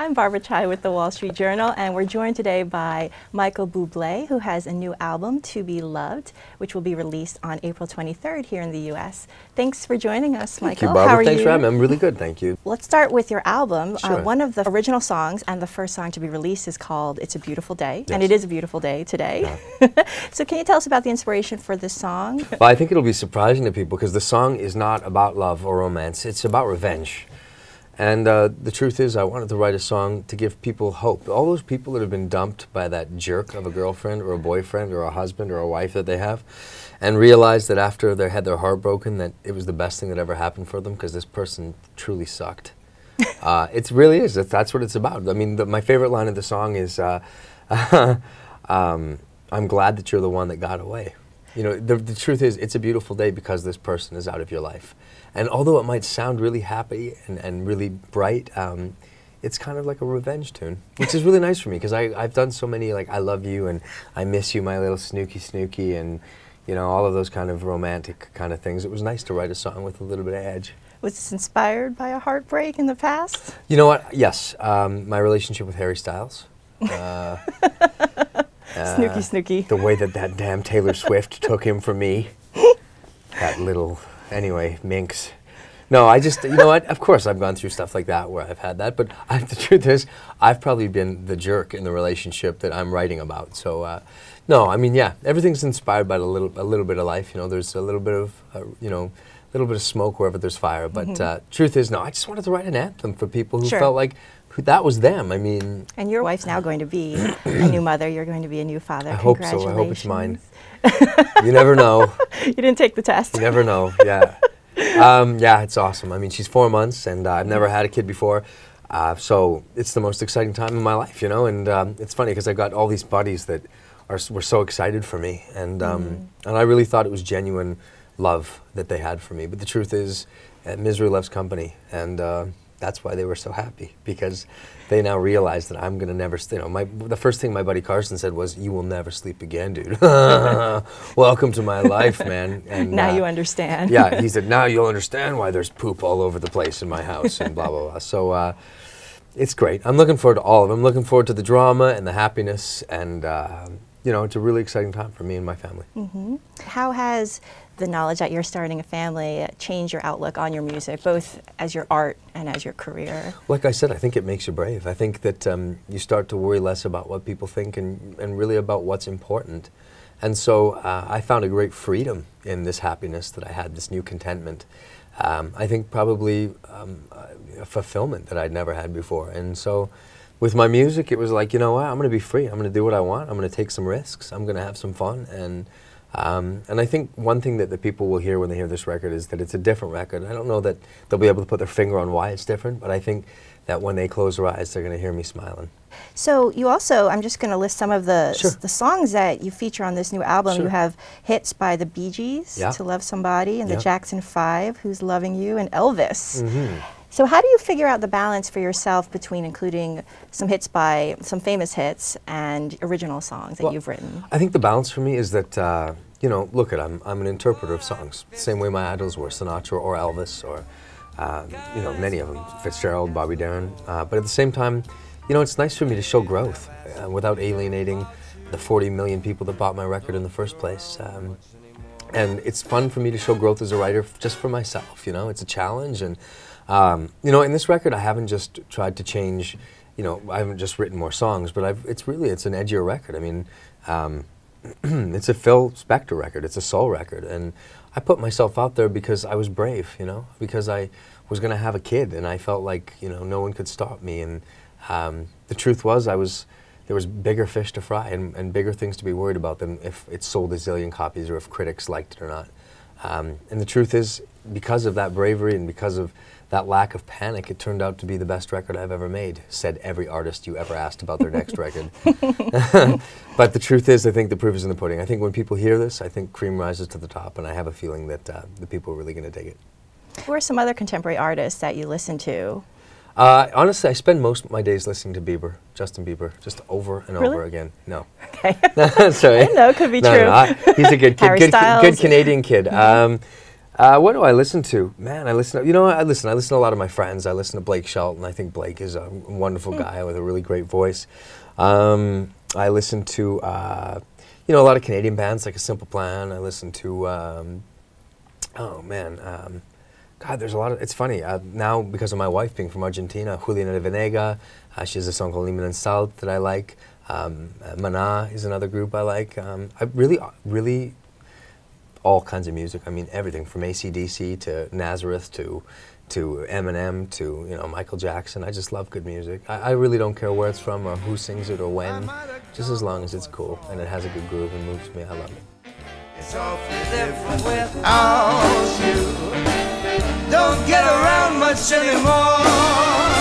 I'm Barbara Chai with the Wall Street Journal, and we're joined today by Michael Bublé, who has a new album, To Be Loved, which will be released on April 23rd here in the U.S. Thanks for joining us, Michael. Thank you, Barbara. How are Thanks you? for having me. I'm really good, thank you. Let's start with your album. Uh, Sure. one of the original songs and the first song to be released is called It's a Beautiful Day, and it is a beautiful day today. so, can you tell us about the inspiration for this song? Well, I think it'll be surprising to people because the song is not about love or romance. It's about revenge. And uh, the truth is, I wanted to write a song to give people hope. All those people that have been dumped by that jerk of a girlfriend or a boyfriend or a husband or a wife that they have, and realize that after they had their heart broken, that it was the best thing that ever happened for them because this person truly sucked. uh, it really is. That's, that's what it's about. I mean, the, my favorite line of the song is, uh, um, "I'm glad that you're the one that got away." You know, the, the truth is, it's a beautiful day because this person is out of your life. And although it might sound really happy and, and really bright, um, it's kind of like a revenge tune, which is really nice for me because I've done so many like "I love you" and "I miss you, my little snooky snooky" and you know all of those kind of romantic kind of things. It was nice to write a song with a little bit of edge. Was this inspired by a heartbreak in the past? You know what? Yes, um, my relationship with Harry Styles. Uh, snooky, snooky. the way that that damn Taylor Swift took him from me. That little, anyway, minx. No, I just, you know what? Of course, I've gone through stuff like that where I've had that, but I, the truth is, I've probably been the jerk in the relationship that I'm writing about. So, uh, no, I mean, yeah, everything's inspired by a little, a little bit of life. You know, there's a little bit of, uh, you know, a little bit of smoke wherever there's fire. But uh, truth is, no, I just wanted to write an anthem for people who Sure. felt like who, that was them. I mean, And your wife's now going to be a new mother. You're going to be a new father. I hope so. I hope it's mine. you never know. You didn't take the test. You never know. Yeah. Um, yeah, it's awesome. I mean, she's four months, and uh, I've never had a kid before. Uh, so it's the most exciting time in my life, you know. And um, it's funny because I've got all these buddies that are were so excited for me, and um, and I really thought it was genuine love that they had for me. But the truth is, uh, misery loves company, and uh, that's why they were so happy because they now realize that I'm gonna never, you know, my the first thing my buddy Carson said was, "You will never sleep again, dude. Welcome to my life, man." And now uh, you understand. yeah, he said, now you'll understand why there's poop all over the place in my house and blah, blah, blah. So uh, it's great. I'm looking forward to all of it. I'm looking forward to the drama and the happiness. And, uh, you know, it's a really exciting time for me and my family. How has the knowledge that you're starting a family changed your outlook on your music, both as your art and as your career? Like I said, I think it makes you brave. I think that um, you start to worry less about what people think and, and really about what's important. And so uh, I found a great freedom in this happiness that I had, this new contentment. Um, I think probably um, a fulfillment that I'd never had before. And so with my music, it was like, you know what, I'm going to be free. I'm going to do what I want. I'm going to take some risks. I'm going to have some fun. And um, and I think one thing that the people will hear when they hear this record is that it's a different record. I don't know that they'll be able to put their finger on why it's different, but I think that when they close their eyes, they're going to hear me smiling. So you also, I'm just going to list some of the Sure. the songs that you feature on this new album. You have hits by the Bee Gees, Yeah. "To Love Somebody," and Yeah. the Jackson Five, "Who's Loving You," and Elvis. Mm-hmm. So how do you figure out the balance for yourself between including some hits by some famous hits and original songs that Well, you've written? I think the balance for me is that, uh, you know, look at I'm, I'm an interpreter of songs, same way my idols were Sinatra or Elvis or, uh, you know, many of them, Fitzgerald, Bobby Darin. Uh, but at the same time, you know, it's nice for me to show growth uh, without alienating the 40 million people that bought my record in the first place. Um, and it's fun for me to show growth as a writer just for myself you know? It's a challenge and um, you know in this record i haven't just tried to change you know i haven't just written more songs but i've it's really it's an edgier record. I mean um, it's a phil spector record. It's a soul record. And i put myself out there because i was brave you know? Because i was going to have a kid and i felt like you know no one could stop me. And um, the truth was i was there was bigger fish to fry and, and bigger things to be worried about than if it sold a zillion copies or if critics liked it or not. Um, and the truth is, because of that bravery and because of that lack of panic, it turned out to be the best record I've ever made, said every artist you ever asked about their next record. but the truth is, I think the proof is in the pudding. I think when people hear this, I think cream rises to the top, and I have a feeling that uh, the people are really going to dig it. Who are some other contemporary artists that you listen to? Uh, honestly, I spend most of my days listening to Bieber, Justin Bieber, just over and Really? over again. No. Okay. Sorry. Know, could be no, true. No, I- he's a good kid, good, good Canadian kid. Um, Uh, what do I listen to? Man, I listen. To, you know, I listen. I listen to a lot of my friends. I listen to Blake Shelton. I think Blake is a wonderful mm. guy with a really great voice. Um, I listen to, uh, you know, a lot of Canadian bands like A Simple Plan. I listen to, um, oh man, um, God, there's a lot of. It's funny uh, now because of my wife being from Argentina. Julieta Venegas. Uh, she has a song called Limon and Salt that I like. Um, uh, Maná is another group I like. Um, I really, really all kinds of music. I mean, everything from ACDC to Nazareth to to Eminem to you know Michael Jackson. I just love good music. I, I, really don't care where it's from or who sings it or when, just as long as it's cool and it has a good groove and moves me. I love it don't get around much anymore.